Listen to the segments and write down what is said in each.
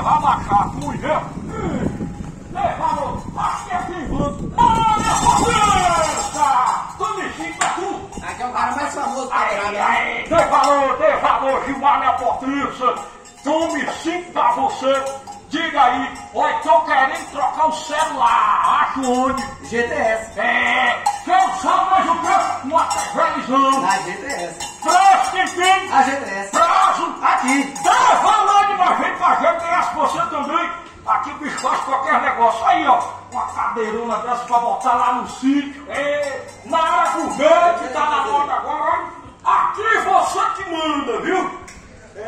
levar macaco, mulher. Levou, acho que é pingando. É o cara mais famoso da parada. dê valor, dê valor, Gilmar minha potência. Tome cinco pra você. Diga aí, oi, tô querendo trocar o celular. Acho onde? GTS. É, quem sabe mais o que? Uma televisão. Na GTS. Preço que tem. A GTS. Prazo. Aqui. Dê valor de mais gente pra GTS, você também. Aqui o bicho faz qualquer negócio. Aí, ó, uma cadeirona dessa pra botar lá no sítio. É, na área gourmet, que tá na moda agora. ó. Aqui você que manda, viu?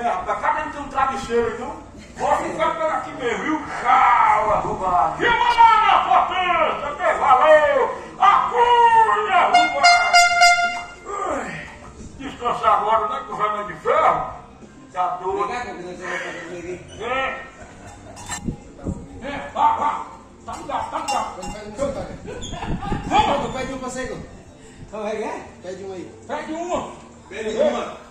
É, rapaz, cadê tem um travesseiro, então? Vou ficar por aqui mesmo, viu? Tchau, arrumado. Que manada, potência, que valeu! A cunha, arrumado! Ai, Descansar agora, né? Com o remédio de ferro. Tá doido. Que. É. É, vá, vá. Tá ligado, tá ligado. Vamos, Pede um pra você. Como é que é? Pede um aí. pede uma. Pede uma.